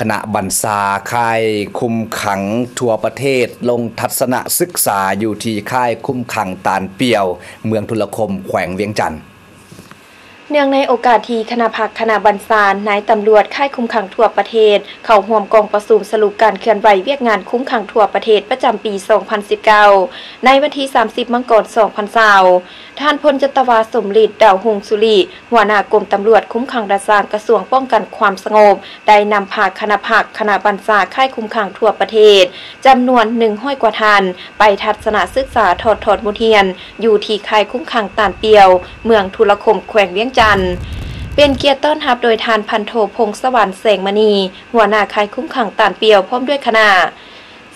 คณะบรรษาค่ายคุมขังทั่วประเทศ ลงทัศนศึกษาอยู่ที่ค่ายคุมขังตานเปียว เมืองทุลคมแขวงเวียงจันทน์เนื่องในโอกาสที่คณะพักคณะบรรษานายตำรวจค่ายคุมขังทั่วประเทศ เข้าห่วมกองประสุมสรุปการเคลื่อนไหวเวียกงานคุ้มขังทั่วประเทศประจำปี 2019 ในวันที่ 30 มังกร2020 ท่านพลจตวาสมฤทธิ์ดาวหงสุรีหัวหน้ากรมตำรวจคุ้มขังรัษากระทรวงป้องกันความสงบ ได้นำพาคณะพักคณะบรรษาค่ายคุ้มขังทั่วประเทศจำนวน1ห้อยกว่าทัน ไปทัศนศึกษาถอดถอดมุเทียน อยู่ที่ค่ายคุ้มขังตานเปียว เมืองทุลคมแขวงเวียงจันทร์เป็นเกียรติต้อนรับโดยทานพันโทพงศวรรค์แสงมณี หัวหน้าคายคุ้มขังตานเปียวพร้อมด้วยคณะ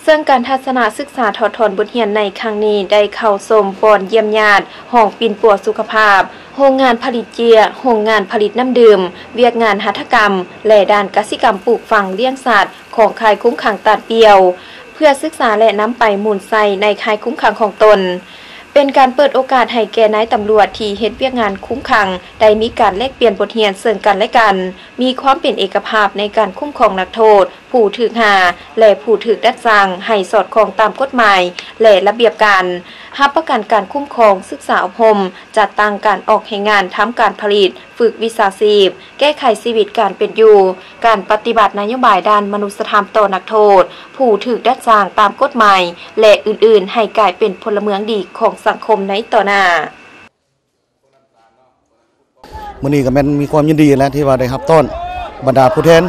ซึ่งการทัศนศึกษาถอดถอนบทเรียนในครั้งนี้ได้เข้าสมบอนเยี่ยมญาติห้องปินปัวสุขภาพ โรงงานผลิตเจียโรงงานผลิตน้ำดื่ม เวียกงานหัตถกรรม และด้านกสิกรรมปลูกฝังเลี้ยงสัตว์ ของคายคุ้มขังตาดเปียว เพื่อศึกษาและน้ำไปหมุนใส่ในคายคุ้มขังของตน เป็นการเปิดโอกาสให้แก่นายตำรวจที่เฮ็ดเวียกงานคุ้มขัง ได้มีการแลกเปลี่ยนบทเรียนซึ่งกันและกัน มีความเป็นเอกภาพในการคุ้มครองนักโทษ ผู้ถือหา และผู้ถือดัดสั่งให้สอดคล้องตามกฎหมาย และระเบียบการรับประกันการคุ้มครองศึกษาอบรมจัดตั้งการออกให้งานทำการผลิต ฝึกวิชาชีพ แก้ไขชีวิตการเป็นอยู่ การปฏิบัตินโยบายด้านมนุษยธรรมต่อนักโทษ ผู้ถูกดัดสร้างตามกฎหมายและอื่นๆ ให้กลายเป็นพลเมืองดีของสังคมในต่อหน้ามื้อนี้ก็แม่นมีความยินดีแล้วที่ว่าได้รับต้อนบรรดาผู้แทน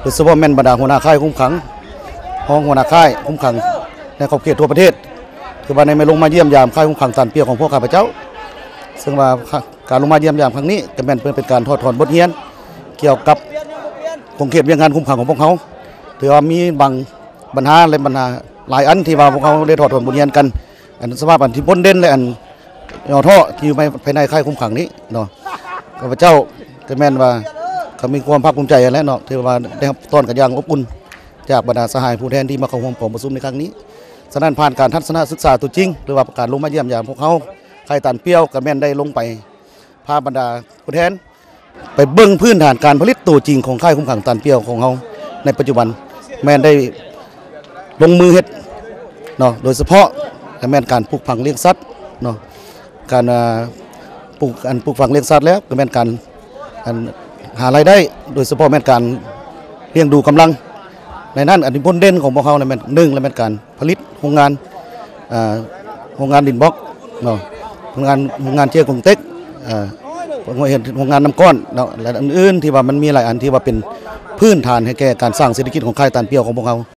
โดยเฉพาะแม่นบรรดาหัวหน้าค่ายคุ้มขังห้องหัวหน้าค่ายคุ้มขังในขอบเขตทั่วประเทศ คือว่าในไม่ลงมาเยี่ยมยามค่ายคุ้มขังตันเปียของพวกข้าพเจ้า ซึ่งว่าการลงมาเยี่ยมยามครั้งนี้จะเป็นเป็นการทอดถอนบทเรียน เกี่ยวกับคงเขตเวียงงานคุ้มขังของพวกเขาถือว่ามีบางปัญหาและปัญหาหลายอันที่ว่าพวกเขาได้ถอดถอนบทเรียนกัน อันสภาพอันที่พ้นเด่นและอันยอท่อที่อยู่ภายในค่ายคุ้มขังนี้เนาะข้าพเจ้าก็แม่นว่าเขามีความภาคภูมิใจแล้วเนาะที่ว่าได้ต้อนกันอย่างอบอุ่นจากบรรดาสหายผู้แทนที่มาเข้าร่วมกองประชุมในครั้งนี้ ฉะนั้นผ่านการทัศนศึกษาตัวจริง หรือว่าการลงมาเยี่ยมยามพวกเขาใครตันเปี้ยวกับแม่นได้ลงไปพาบรรดาผู้แทน ไปเบิ้งพื้นฐานการผลิตตัวจริงของค่ายคุ้มขังตันเปี้ยวของเขาในปัจจุบันแม่นได้ลงมือเฮ็ดเนาะโดยเฉพาะแม่นการปลูกฝังเลี้ยงสัตว์เนาะการปลูกอันปลูกฝังเลี้ยงสัตว์แล้วก็แม่นการหารายได้ โดยเฉพาะแม่นการเลี้ยงดูกำลัง ในนั้นอันนี้พ้นเด่นของพวกเขาเนแม่นหนึ่งและแม่นการผลิตโรงงานโรงงานดินบล็อกเนาะโรงงานโรงงานเชียร์กงเต็กผมเห็นโรงงานน้ำก้อนเนาะและอื่นที่ว่ามันมีหลายอันที่ว่าเป็นพื้นฐานให้แก่การสร้างเศรษฐกิจของค่ายตานเปียวของพวกเขา